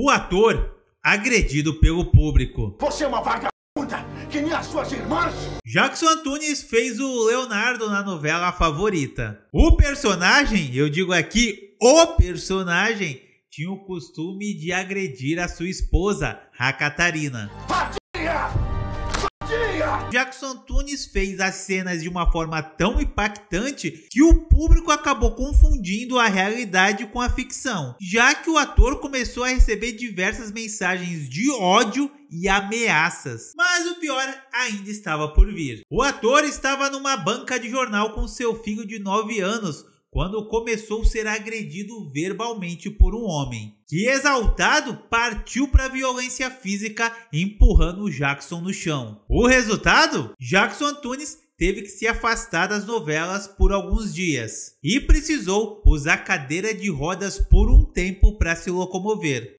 O ator agredido pelo público. Você é uma vagabunda, que nem as suas irmãs. Jackson Antunes fez o Leonardo na novela favorita. O personagem, eu digo aqui, o personagem, tinha o costume de agredir a sua esposa, a Catarina. Jackson Tunes fez as cenas de uma forma tão impactante que o público acabou confundindo a realidade com a ficção, já que o ator começou a receber diversas mensagens de ódio e ameaças. Mas o pior ainda estava por vir. O ator estava numa banca de jornal com seu filho de 9 anos quando começou a ser agredido verbalmente por um homem, que exaltado partiu para a violência física, empurrando Jackson no chão. O resultado? Jackson Antunes teve que se afastar das novelas por alguns dias e precisou usar cadeira de rodas por um tempo para se locomover.